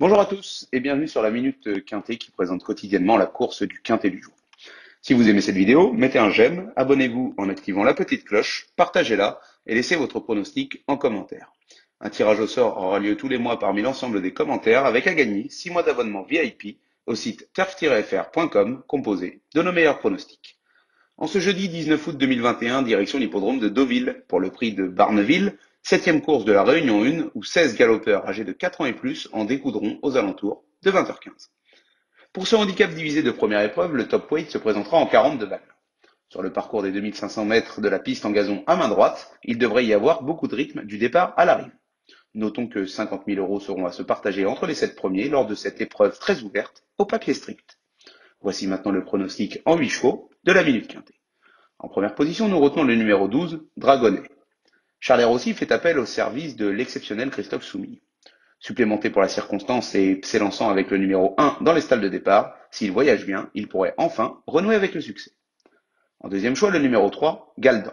Bonjour à tous et bienvenue sur la Minute Quintet qui présente quotidiennement la course du Quintet du jour. Si vous aimez cette vidéo, mettez un j'aime, abonnez-vous en activant la petite cloche, partagez-la et laissez votre pronostic en commentaire. Un tirage au sort aura lieu tous les mois parmi l'ensemble des commentaires avec à gagner 6 mois d'abonnement VIP au site turf-fr.com composé de nos meilleurs pronostics. En ce jeudi 19 août 2021, direction l'hippodrome de Deauville pour le prix de Barneville, septième course de la Réunion 1 où 16 galopeurs âgés de 4 ans et plus en découdront aux alentours de 20h15. Pour ce handicap divisé de première épreuve, le top weight se présentera en 42 balles. Sur le parcours des 2500 mètres de la piste en gazon à main droite, il devrait y avoir beaucoup de rythme du départ à l'arrivée. Notons que 50 000 euros seront à se partager entre les sept premiers lors de cette épreuve très ouverte au papier strict. Voici maintenant le pronostic en 8 chevaux de la Minute Quintée. En première position, nous retenons le numéro 12, Dragonnet. Charles Rossi fait appel au service de l'exceptionnel Christophe Soumille. Supplémenté pour la circonstance et s'élançant avec le numéro 1 dans les stalles de départ, s'il voyage bien, il pourrait enfin renouer avec le succès. En deuxième choix, le numéro 3, Galdan.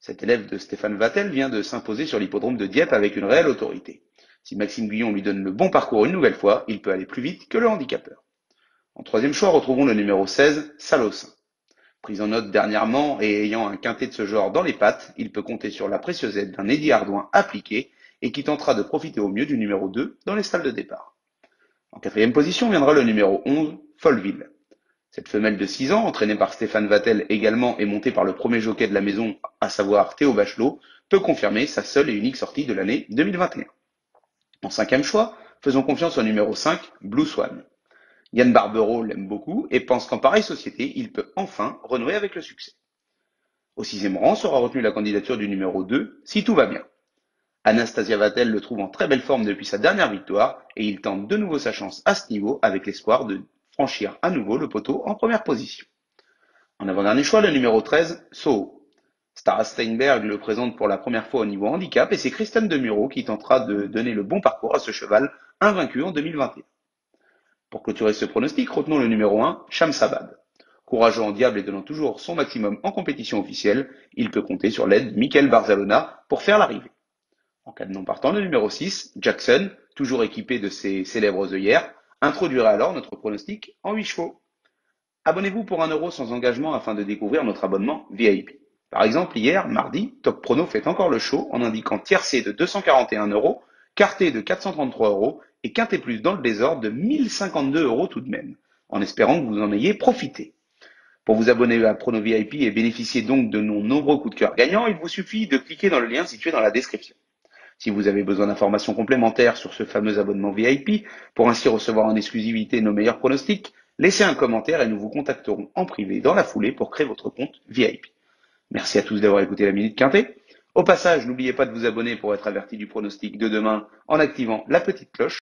Cet élève de Stéphane Vattel vient de s'imposer sur l'hippodrome de Dieppe avec une réelle autorité. Si Maxime Guillon lui donne le bon parcours une nouvelle fois, il peut aller plus vite que le handicapeur. En troisième choix, retrouvons le numéro 16, Salossin. Pris en note dernièrement et ayant un quintet de ce genre dans les pattes, il peut compter sur la précieuse aide d'un Eddie Ardouin appliqué et qui tentera de profiter au mieux du numéro 2 dans les stalles de départ. En quatrième position viendra le numéro 11, Folleville. Cette femelle de 6 ans, entraînée par Stéphane Vattel également et montée par le premier jockey de la maison, à savoir Théo Bachelot, peut confirmer sa seule et unique sortie de l'année 2021. En cinquième choix, faisons confiance au numéro 5, Blue Swan. Yann Barbero l'aime beaucoup et pense qu'en pareille société, il peut enfin renouer avec le succès. Au sixième rang sera retenue la candidature du numéro 2, si tout va bien. Anastasia Vatel le trouve en très belle forme depuis sa dernière victoire et il tente de nouveau sa chance à ce niveau avec l'espoir de franchir à nouveau le poteau en première position. En avant-dernier choix, le numéro 13, Soho. Stara Steinberg le présente pour la première fois au niveau handicap et c'est Christiane Demuro qui tentera de donner le bon parcours à ce cheval invaincu en 2021. Pour clôturer ce pronostic, retenons le numéro 1, Shamsabad. Courageux en diable et donnant toujours son maximum en compétition officielle, il peut compter sur l'aide de Michael Barzalona pour faire l'arrivée. En cas de non partant, le numéro 6, Jackson, toujours équipé de ses célèbres œillères, introduira alors notre pronostic en 8 chevaux. Abonnez-vous pour 1 euro sans engagement afin de découvrir notre abonnement VIP. Par exemple, hier, mardi, Top Prono fait encore le show en indiquant tiercé de 241 euros, quarté de 433 euros et quinté plus dans le désordre de 1052 euros tout de même, en espérant que vous en ayez profité. Pour vous abonner à Prono VIP et bénéficier donc de nos nombreux coups de cœur gagnants, il vous suffit de cliquer dans le lien situé dans la description. Si vous avez besoin d'informations complémentaires sur ce fameux abonnement VIP, pour ainsi recevoir en exclusivité nos meilleurs pronostics, laissez un commentaire et nous vous contacterons en privé dans la foulée pour créer votre compte VIP. Merci à tous d'avoir écouté la Minute Quintée. Au passage, n'oubliez pas de vous abonner pour être averti du pronostic de demain en activant la petite cloche.